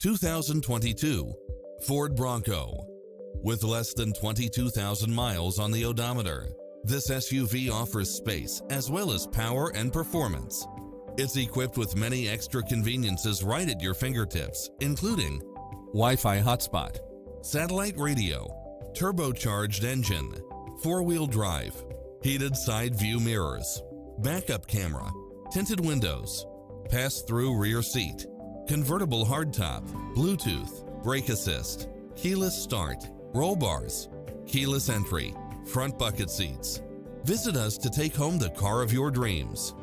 2022 Ford Bronco. With less than 22,000 miles on the odometer, this SUV offers space as well as power and performance. It's equipped with many extra conveniences right at your fingertips, including Wi-Fi hotspot, satellite radio, turbocharged engine, four-wheel drive, heated side view mirrors, backup camera, tinted windows, pass-through rear seat, convertible hardtop, Bluetooth, brake assist, keyless start, roll bars, keyless entry, front bucket seats. Visit us to take home the car of your dreams.